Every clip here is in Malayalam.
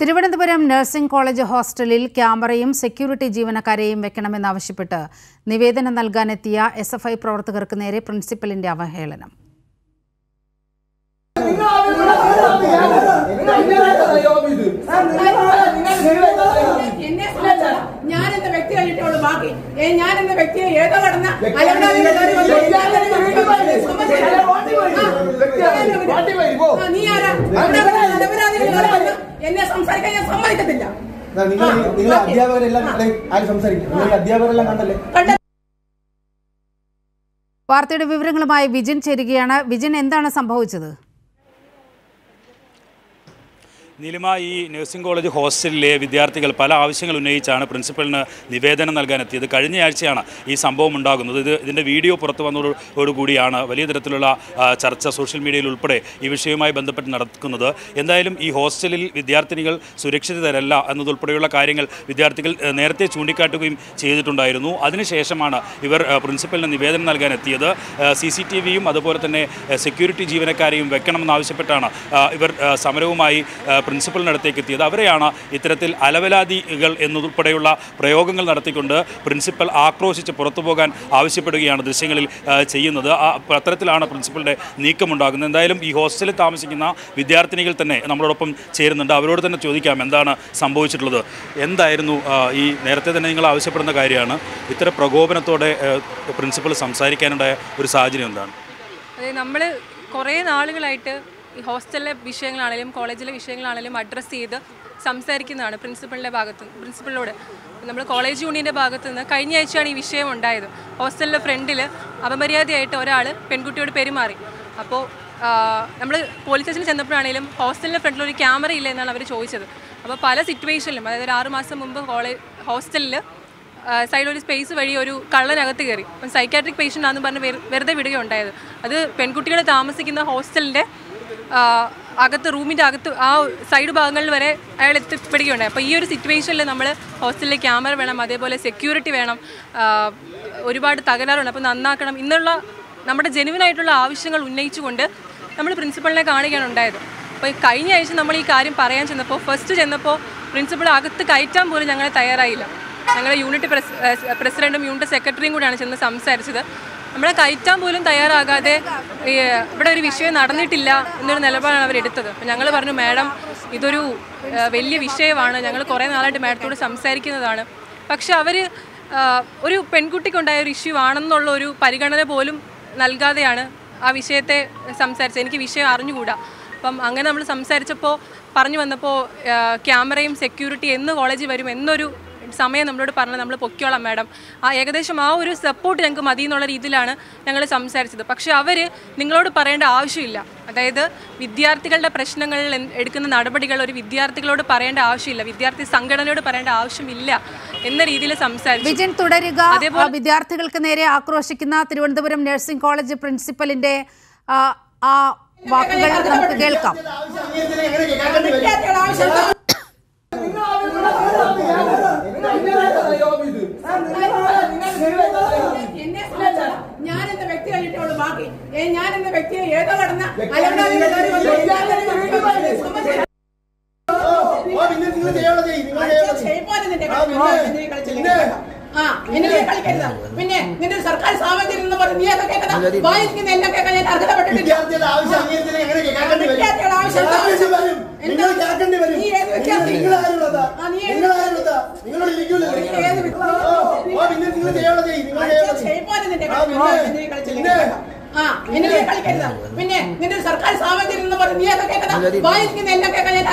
തിരുവനന്തപുരം നഴ്സിംഗ് കോളേജ് ഹോസ്റ്റലിൽ ക്യാമറയും സെക്യൂരിറ്റി ജീവനക്കാരെയും വെക്കണമെന്നാവശ്യപ്പെട്ട് നിവേദനം നൽകാനെത്തിയ എസ് എഫ് ഐ പ്രവർത്തകർക്ക് നേരെ പ്രിൻസിപ്പലിന്റെ അവഹേളനം. ഞാൻ ബാക്കി വ്യക്തിയെ ഏതോ ഇവിടെ വന്ന് നിരപരാധികൾ കയറി വന്ന് എന്നെ സംസാരിക്കാൻ ഞാൻ സമ്മതിക്കത്തില്ല. നിങ്ങൾ നിങ്ങൾ അധ്യാപകരെല്ലാം ആരും സംസാരിക്കും? നിങ്ങൾ അധ്യാപകരെല്ലാം കണ്ടല്ലേ? കണ്ട വാർത്തയുടെ വിവരങ്ങളുമായി വിജിൻ ചേരുകയാണ്. വിജിൻ എന്താണ് സംഭവിച്ചത്? നീലിമ ഈ നഴ്സിംഗ് കോളേജ് ഹോസ്റ്റലിലെ വിദ്യാർത്ഥികൾ പല ആവശ്യങ്ങൾ ഉന്നയിച്ചാണ് പ്രിൻസിപ്പലിന് നിവേദനം നൽകാനെത്തിയത്. കഴിഞ്ഞ ആഴ്ചയാണ് ഈ സംഭവം ഉണ്ടാകുന്നത്. ഇത് ഇതിന്റെ വീഡിയോ പുറത്തു വന്നതോടുകൂടിയാണ് വലിയ തരത്തിലുള്ള ചർച്ച സോഷ്യൽ മീഡിയയിൽ ഉൾപ്പെടെ ഈ വിഷയവുമായി ബന്ധപ്പെട്ട് നടക്കുന്നത്. എന്തായാലും ഈ ഹോസ്റ്റലിൽ വിദ്യാർത്ഥിനികൾ സുരക്ഷിതരല്ല എന്നതുൾപ്പെടെയുള്ള കാര്യങ്ങൾ വിദ്യാർത്ഥികൾ നേരത്തെ ചൂണ്ടിക്കാട്ടുകയും ചെയ്തിട്ടുണ്ടായിരുന്നു. അതിനുശേഷമാണ് ഇവർ പ്രിൻസിപ്പലിന് നിവേദനം നൽകാനെത്തിയത്. സി സി ടി വിയും അതുപോലെ തന്നെ സെക്യൂരിറ്റി ജീവനക്കാരെയും വെക്കണമെന്നാവശ്യപ്പെട്ടാണ് ഇവർ സമരവുമായി പ്രിൻസിപ്പലിനടുത്തേക്ക് എത്തിയത്. അവരെയാണ് ഇത്തരത്തിൽ അലവലാതികൾ എന്നതുൾപ്പെടെയുള്ള പ്രയോഗങ്ങൾ നടത്തിക്കൊണ്ട് പ്രിൻസിപ്പൽ ആക്രോശിച്ച് പുറത്തു പോകാൻ ആവശ്യപ്പെടുകയാണ് ദൃശ്യങ്ങളിൽ ചെയ്യുന്നത്. അത്തരത്തിലാണ് പ്രിൻസിപ്പളുടെ നീക്കമുണ്ടാകുന്നത്. എന്തായാലും ഈ ഹോസ്റ്റലിൽ താമസിക്കുന്ന വിദ്യാർത്ഥിനികൾ തന്നെ നമ്മളോടൊപ്പം ചേരുന്നുണ്ട്. അവരോട് തന്നെ ചോദിക്കാം എന്താണ് സംഭവിച്ചിട്ടുള്ളത്. എന്തായിരുന്നു ഈ നേരത്തെ തന്നെ നിങ്ങൾ ആവശ്യപ്പെടുന്ന കാര്യമാണ്. ഇത്തരം പ്രകോപനത്തോടെ പ്രിൻസിപ്പൾ സംസാരിക്കാനുണ്ടായ ഒരു സാഹചര്യം എന്താണ്? അതെ നമ്മൾ കുറേ നാളുകളായിട്ട് ഹോസ്റ്റലിലെ വിഷയങ്ങളാണെങ്കിലും കോളേജിലെ വിഷയങ്ങളാണെങ്കിലും അഡ്രസ്സ് ചെയ്ത് സംസാരിക്കുന്നതാണ് പ്രിൻസിപ്പളിന്റെ ഭാഗത്ത് പ്രിൻസിപ്പളിനോട് നമ്മൾ കോളേജ് യൂണിയന്റെ ഭാഗത്ത് നിന്ന് കഴിഞ്ഞ ആഴ്ചയാണ് ഈ വിഷയം ഉണ്ടായത്. ഹോസ്റ്റലിലെ ഫ്രണ്ടിൽ അപമര്യാദയായിട്ട് ഒരാൾ പെൺകുട്ടിയോട് പെരുമാറി. അപ്പോൾ നമ്മൾ പോലീസ് സ്റ്റേഷനിൽ ചെന്നപ്പോഴാണെങ്കിലും ഹോസ്റ്റലിന്റെ ഫ്രണ്ടിൽ ഒരു ക്യാമറ ഇല്ല എന്നാണ് അവർ ചോദിച്ചത്. അപ്പോൾ പല സിറ്റുവേഷനിലും അതായത് ഒരു ആറ് മാസം മുമ്പ് കോളേജ് ഹോസ്റ്റലിൽ സൈഡിൽ ഒരു സ്പേസ് വഴി ഒരു കള്ളനകത്ത് കയറി അപ്പം സൈക്കാട്രിക് പേഷ്യന്റ് ആണെന്ന് പറഞ്ഞ് വെറു- വെറുതെ വിടുകയുണ്ടായത്. അത് പെൺകുട്ടികൾ താമസിക്കുന്ന ഹോസ്റ്റലിന്റെ അകത്ത് റൂമിന്റെ അകത്ത് ആ സൈഡ് ഭാഗങ്ങളിൽ വരെ അയാൾ എത്തിപ്പെടുകയുണ്ടായി. അപ്പോൾ ഈ ഒരു സിറ്റുവേഷനിൽ നമ്മൾ ഹോസ്റ്റലിൽ ക്യാമറ വേണം അതേപോലെ സെക്യൂരിറ്റി വേണം ഒരുപാട് തകരാറുണ്ട്. അപ്പോൾ നന്നാക്കണം ഇന്നുള്ള നമ്മുടെ ജെനുവിനായിട്ടുള്ള ആവശ്യങ്ങൾ ഉന്നയിച്ചുകൊണ്ട് നമ്മൾ പ്രിൻസിപ്പളിനെ കാണുകയാണ് ഉണ്ടായത്. അപ്പോൾ കഴിഞ്ഞ ആഴ്ച നമ്മൾ ഈ കാര്യം പറയാൻ ചെന്നപ്പോൾ ഫസ്റ്റ് ചെന്നപ്പോൾ പ്രിൻസിപ്പൾ അകത്ത് കയറ്റാൻ പോലും ഞങ്ങളെ തയ്യാറായില്ല. ഞങ്ങളുടെ യൂണിറ്റ് പ്രസിഡന്റും യൂണിറ്റ് സെക്രട്ടറിയും കൂടിയാണ് ചെന്ന് സംസാരിച്ചത്. നമ്മളെ കയറ്റാൻ പോലും തയ്യാറാകാതെ ഇവിടെ ഒരു വിഷയം നടന്നിട്ടില്ല എന്നൊരു നിലപാടാണ് അവർ എടുത്തത്. അപ്പം ഞങ്ങൾ പറഞ്ഞു മാഡം ഇതൊരു വലിയ വിഷയമാണ്. ഞങ്ങൾ കുറേ നാളായിട്ട് മാഡത്തോട് സംസാരിക്കുന്നതാണ്. പക്ഷെ അവർ ഒരു പെൺകുട്ടിക്കുണ്ടായ ഒരു ഇഷ്യൂ ആണെന്നുള്ള ഒരു പരിഗണന പോലും നൽകാതെയാണ് ആ വിഷയത്തെ സംസാരിച്ചത്. എനിക്ക് വിഷയം അറിഞ്ഞുകൂടാ. അപ്പം അങ്ങനെ നമ്മൾ സംസാരിച്ചപ്പോൾ പറഞ്ഞു വന്നപ്പോൾ ക്യാമറയും സെക്യൂരിറ്റി എന്ന് കോളേജിൽ വരും എന്നൊരു സമയം നമ്മളോട് പറഞ്ഞത് നമ്മൾ പൊക്കിയോളാം മാഡം. ആ ഏകദേശം ആ ഒരു സപ്പോർട്ട് ഞങ്ങൾക്ക് മതി എന്നുള്ള രീതിയിലാണ് ഞങ്ങൾ സംസാരിച്ചത്. പക്ഷേ അവർ നിങ്ങളോട് പറയേണ്ട ആവശ്യമില്ല. അതായത് വിദ്യാർത്ഥികളുടെ പ്രശ്നങ്ങളിൽ എടുക്കുന്ന നടപടികൾ ഒരു വിദ്യാർത്ഥികളോട് പറയേണ്ട ആവശ്യമില്ല. വിദ്യാർത്ഥി സംഘടനയോട് പറയേണ്ട ആവശ്യമില്ല എന്ന രീതിയിൽ സംസാരിച്ചു. വിജയൻ തുടരുക. അതേപോലെ- വിദ്യാർത്ഥികൾക്ക് നേരെ ആക്രോശിക്കുന്ന തിരുവനന്തപുരം നഴ്സിംഗ് കോളേജ് പ്രിൻസിപ്പലിന്റെ ആ, ആ വാക്കുകൾ നമുക്ക് കേൾക്കാം ആവശ്യം അംഗീകരിച്ചില്ലെങ്കിൽ എങ്ങനെ കേൾക്കാൻ വേണ്ടി വരും? വിദ്യാർത്ഥികളുടെ ആവശ്യം എന്താ? എന്നെ ഞാൻ എന്ന വ്യക്തി കഴിഞ്ഞിട്ടുള്ളൂ ബാക്കി ഞാൻ എന്ന വ്യക്തിയെ ഏതോ കടന്ന പിന്നെ നിങ്ങൾ നിങ്ങൾ നിന്റെ സർക്കാർ സാഹചര്യം എന്ന് പറഞ്ഞ് നീ ഒക്കെ കേൾക്കണ്ട വായിക്കുന്ന എല്ലാം കേൾക്കാൻ ഞാൻ അർഹതപ്പെട്ടിട്ടില്ല? വിദ്യാർത്ഥികളുടെ ആവശ്യം. നിങ്ങൾ കേൾക്കേണ്ടി വരും. നിങ്ങൾ ആരുള്ളതാ? നിങ്ങൾ ആരുള്ളതാ? നിങ്ങളോട് ഇരിക്കൂലേ? നീ ഏത് വിദ്യാർത്ഥി? ഓ, ഓ, പിന്നെ നിങ്ങൾ ചെയ്യ്. പിന്നെ? നിന്റെ സർക്കാർ സാഹചര്യം എന്ന് പറഞ്ഞ് നീ ഒക്കെ കേൾക്കണ്ട വായിക്കുന്ന എല്ലാം കേൾക്കാൻ ഞാൻ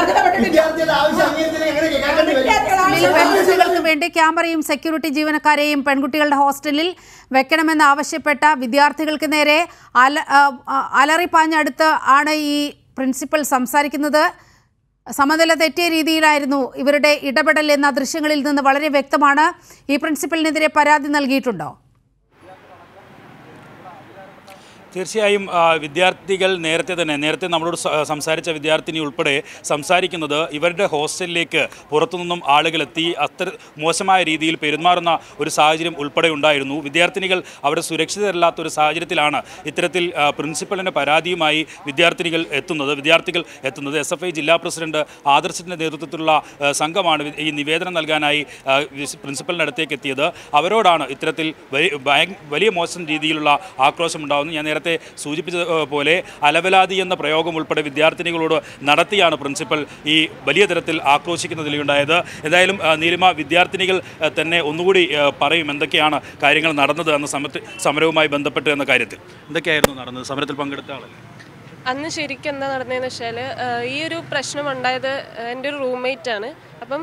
വേണ്ടി ക്യാമറയും സെക്യൂരിറ്റി ജീവനക്കാരെയും പെൺകുട്ടികളുടെ ഹോസ്റ്റലിൽ വെക്കണമെന്ന് ആവശ്യപ്പെട്ട വിദ്യാർത്ഥികൾക്ക് നേരെ അല അലറിപ്പാഞ്ഞടുത്ത് ആണ് ഈ പ്രിൻസിപ്പൽ സംസാരിക്കുന്നത്. സമനില തെറ്റിയ രീതിയിലായിരുന്നു ഇവരുടെ ഇടപെടൽ എന്ന ദൃശ്യങ്ങളിൽ നിന്ന് വളരെ വ്യക്തമാണ് ഈ പ്രിൻസിപ്പലിനെതിരെ പരാതി നൽകിയിട്ടുണ്ടോ? തീർച്ചയായും വിദ്യാർത്ഥികൾ നേരത്തെ തന്നെ നേരത്തെ നമ്മളോട് സംസാരിച്ച വിദ്യാർത്ഥിനി ഉൾപ്പെടെ സംസാരിക്കുന്നത് ഇവരുടെ ഹോസ്റ്റലിലേക്ക് പുറത്തുനിന്നും ആളുകളെത്തി അത്ര മോശമായ രീതിയിൽ പെരുമാറുന്ന ഒരു സാഹചര്യം ഉൾപ്പെടെ ഉണ്ടായിരുന്നു. വിദ്യാർത്ഥിനികൾ അവിടെ സുരക്ഷിതരല്ലാത്ത ഒരു സാഹചര്യത്തിലാണ് ഇത്തരത്തിൽ പ്രിൻസിപ്പലിന്റെ പരാതിയുമായി വിദ്യാർത്ഥിനികൾ എത്തുന്നത് വിദ്യാർത്ഥികൾ എത്തുന്നത്. എസ് എഫ് ഐ ജില്ലാ പ്രസിഡന്റ് ആദർശിന്റെ നേതൃത്വത്തിലുള്ള സംഘമാണ് ഈ നിവേദനം നൽകാനായി പ്രിൻസിപ്പലിന്റെ അടുത്തേക്ക് എത്തിയത്. അവരോടാണ് ഇത്തരത്തിൽ വലിയ മോശം രീതിയിലുള്ള ആക്രോശം ഉണ്ടാകുന്നത് ഞാൻ നേരത്തെ സൂചിപ്പിച്ച ഏ, പോലെ അലവലാതി എന്ന പ്രയോഗം ഉൾപ്പെടെ വിദ്യാർത്ഥിനികളോട് നടത്തിയാണ് പ്രിൻസിപ്പൽ ഈ വലിയ തരത്തിൽ ആക്രോശിക്കുന്നതിലുണ്ടായത്. എന്തായാലും നീലിമ വിദ്യാർത്ഥിനികൾ തന്നെ ഒന്നുകൂടി പറയും എന്തൊക്കെയാണ് കാര്യങ്ങൾ നടന്നത് എന്ന സമരവുമായി ബന്ധപ്പെട്ട് എന്ന കാര്യത്തിൽ. എന്തൊക്കെയായിരുന്നു നടന്നത്? സമരത്തിൽ പങ്കെടുത്ത ആളല്ലേ? അന്ന് ശരിക്കും എന്താ നടന്നതെന്ന് വെച്ചാൽ ഈ ഒരു പ്രശ്നം ഉണ്ടായത് എന്റെ ഒരു റൂംമേറ്റ് ആണ്. അപ്പം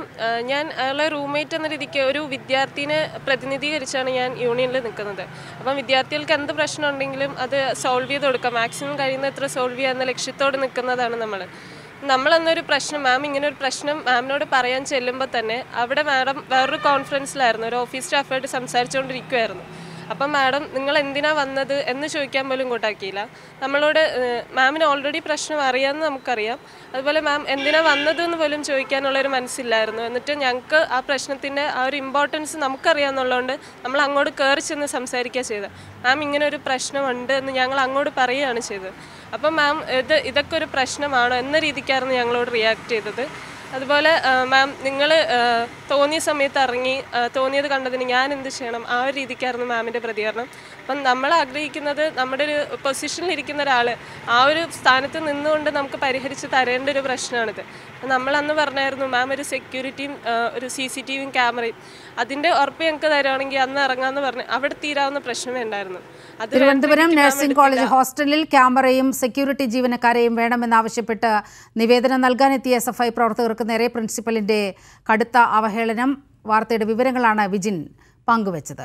ഞാൻ അയാളെ റൂംമേറ്റ് എന്ന രീതിക്ക് ഒരു വിദ്യാർത്ഥിനെ പ്രതിനിധീകരിച്ചാണ് ഞാൻ യൂണിയനിൽ നിൽക്കുന്നത്. അപ്പം വിദ്യാർത്ഥികൾക്ക് എന്ത് പ്രശ്നം ഉണ്ടെങ്കിലും അത് സോൾവ് ചെയ്ത് കൊടുക്കാം. മാക്സിമം കഴിയുന്ന എത്ര സോൾവ് ചെയ്യാമെന്ന ലക്ഷ്യത്തോടെ നിൽക്കുന്നതാണ് നമ്മൾ നമ്മളന്നൊരു പ്രശ്നം മാം ഇങ്ങനെ ഒരു പ്രശ്നം മാമിനോട് പറയാൻ ചെല്ലുമ്പോൾ തന്നെ അവിടെ മാഡം വേറൊരു കോൺഫറൻസിലായിരുന്നു ഒരു ഓഫീസ് സ്റ്റാഫായിട്ട് സംസാരിച്ചുകൊണ്ടിരിക്കുമായിരുന്നു അപ്പം മാഡം നിങ്ങൾ എന്തിനാ വന്നത് എന്ന് ചോദിക്കാൻ പോലും കൂട്ടാക്കിയില്ല. നമ്മളോട് മാമിന് ഓൾറെഡി പ്രശ്നം അറിയാമെന്ന് നമുക്കറിയാം. അതുപോലെ മാം എന്തിനാ വന്നത് എന്ന് പോലും ചോദിക്കാനുള്ളൊരു മനസ്സില്ലായിരുന്നു. എന്നിട്ട് ഞങ്ങൾക്ക് ആ പ്രശ്നത്തിന്റെ ആ ഒരു ഇമ്പോർട്ടൻസ് നമുക്കറിയാമെന്നുള്ളതുകൊണ്ട് നമ്മൾ അങ്ങോട്ട് കയറി ചെന്ന് സംസാരിക്കുക ചെയ്തത്. മാം ഇങ്ങനെ ഒരു പ്രശ്നമുണ്ട് എന്ന് ഞങ്ങൾ അങ്ങോട്ട് പറയുകയാണ് ചെയ്തത്. അപ്പം മാം ഇത് ഇതൊക്കെ ഒരു പ്രശ്നമാണോ എന്ന രീതിക്കായിരുന്നു ഞങ്ങളോട് റിയാക്ട് ചെയ്തത്. അതുപോലെ മാം നിങ്ങൾ തോന്നിയ സമയത്ത് ഇറങ്ങി തോന്നിയത് കണ്ടതിന് ഞാൻ എന്ത് ചെയ്യണം? ആ ഒരു രീതിക്കായിരുന്നു മാമിന്റെ പ്രതികരണം. അപ്പം നമ്മൾ ആഗ്രഹിക്കുന്നത് നമ്മുടെ ഒരു പൊസിഷനിൽ ഇരിക്കുന്ന ഒരാൾ ആ ഒരു സ്ഥാനത്ത് നിന്നുകൊണ്ട് നമുക്ക് പരിഹരിച്ച് തരേണ്ട ഒരു പ്രശ്നമാണിത്. അപ്പം നമ്മൾ അന്ന് പറഞ്ഞായിരുന്നു മാം ഒരു സെക്യൂരിറ്റിയും ഒരു സി സി ടി വിയും ക്യാമറയും അതിന്റെ ഉറപ്പ് ഞങ്ങൾക്ക് തരുവാണെങ്കിൽ അന്ന് ഇറങ്ങാമെന്ന് പറഞ്ഞ് അവിടെ തീരാവുന്ന പ്രശ്നമേ ഉണ്ടായിരുന്നു. തിരുവനന്തപുരം നഴ്സിംഗ് കോളേജ് ഹോസ്റ്റലിൽ ക്യാമറയും സെക്യൂരിറ്റി ജീവനക്കാരെയും വേണമെന്നാവശ്യപ്പെട്ട് നിവേദനം നൽകാനെത്തിയ എസ് എഫ് ഐ പ്രവർത്തകർക്ക് നേരെ പ്രിൻസിപ്പലിന്റെ കടുത്ത അവഹേളനം. വാർത്തയുടെ വിവരങ്ങളാണ് വിജിൻ പങ്കുവച്ചത്.